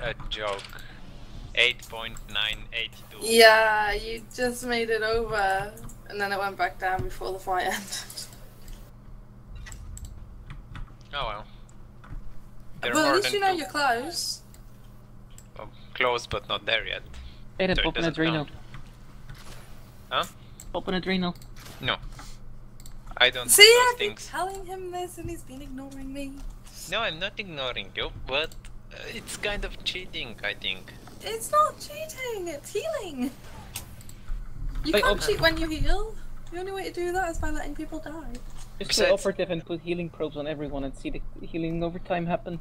a joke. 8.982. Yeah, you just made it over, and then it went back down before the fight ended. Oh well. They're but at least you know two. you're close. Oh, close but not there yet. Hey, So it pop an doesn't adrenal. count. Huh? Pop an adrenal. No. I don't See, do I've been telling him this, and he's been ignoring me. No, I'm not ignoring you, but Uh, it's kind of cheating, I think. It's not cheating, it's healing. You Wait, can't oh- cheat when you heal. The only way to do that is by letting people die. Just Besides- go operative and put healing probes on everyone and see the healing over time happen.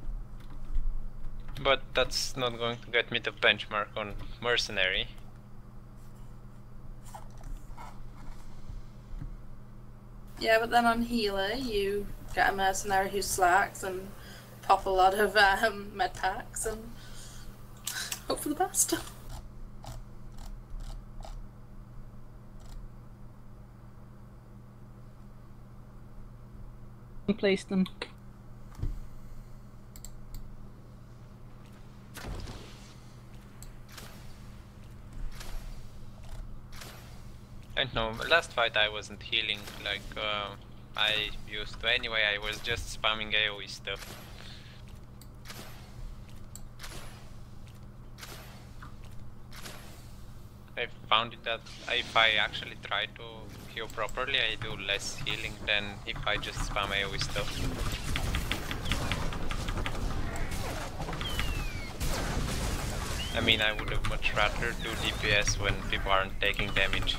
But that's not going to get me the benchmark on mercenary. Yeah, but then on healer, you get a mercenary who slacks and pop a lot of um, med packs and hope for the best. Place them. I don't know, last fight I wasn't healing like uh, I used to anyway, I was just spamming AoE stuff. I found that if I actually try to heal properly, I do less healing than if I just spam AoE stuff. I mean, I would have much rather do DPS when people aren't taking damage.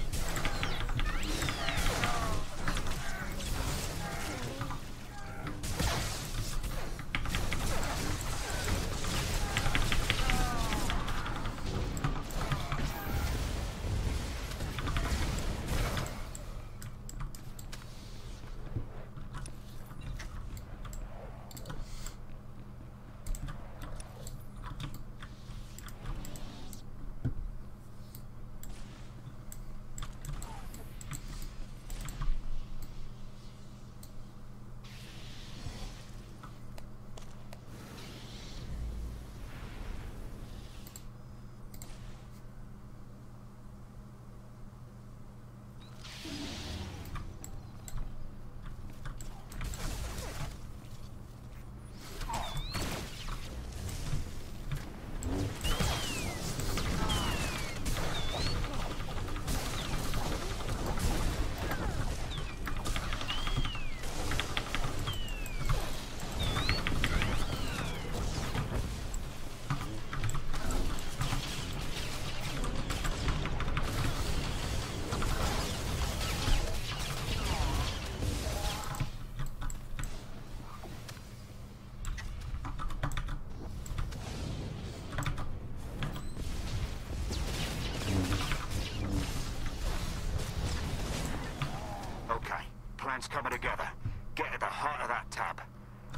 Plan's coming together. Get at the heart of that tab,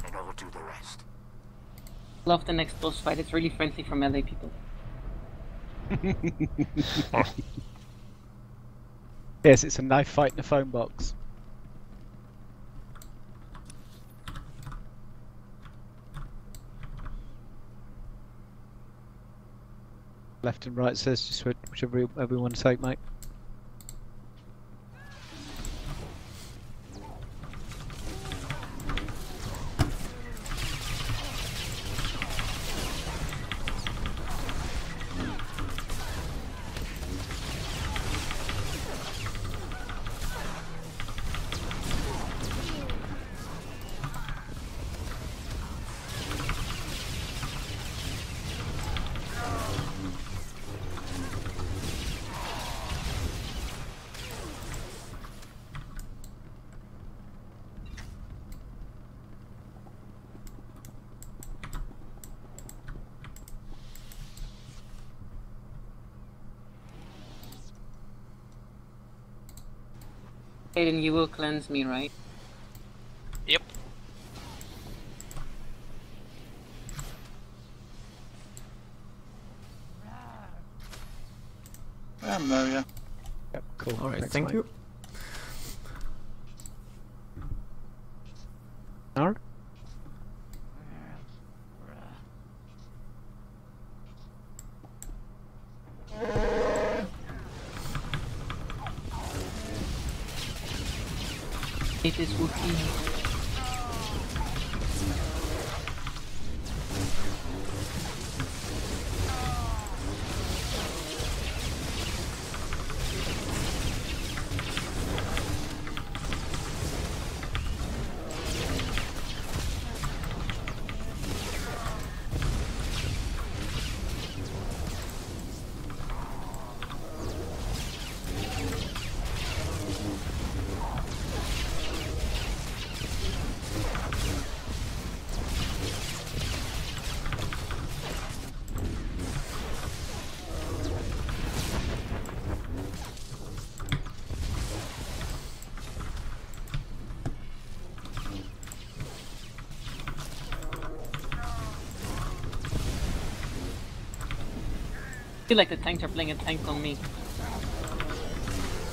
and I'll do the rest. Love the next boss fight. It's really friendly for melee people. Yes, it's a knife fight in a phone box. Left and right says just whi- whichever you- you want to take, mate. Aiden, you will cleanse me, right? Yep. I'm there, yeah. Yep, cool. Alright, thank mate. you. Alright. It is Wookiee. Feel like the tanks are playing a tank on me.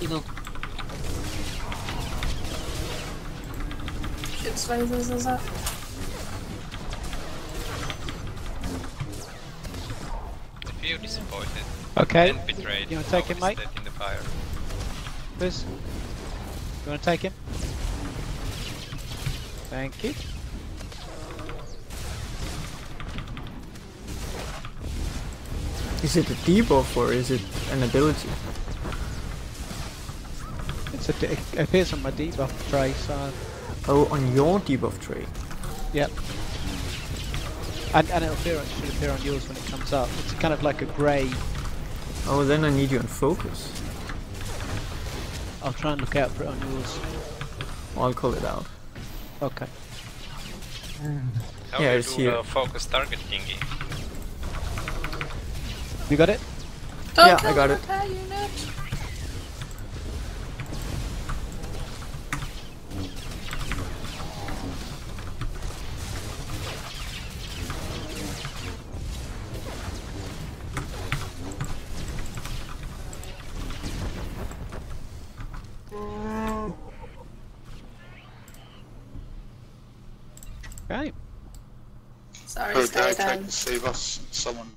Evil. Ship's phasers, is it? I feel disappointed Okay. and betrayed. You wanna take I him, mate? dead in the fire. Liz, you want to take him? Thank you. Is it a debuff or is it an ability? It's a, it appears on my debuff tray, so Oh, on your debuff tray. yep. And, and it'll appear, it should appear on yours when it comes up. It's kind of like a grey. Oh, then I need you on focus. I'll try and look out for it on yours. I'll call it out. Okay. How Yeah, do it's you do here. a focus target thingy? You got it? Don't Yeah, I got it. repair. Okay. Sorry, Heard guy Skyden. tried to save us. Someone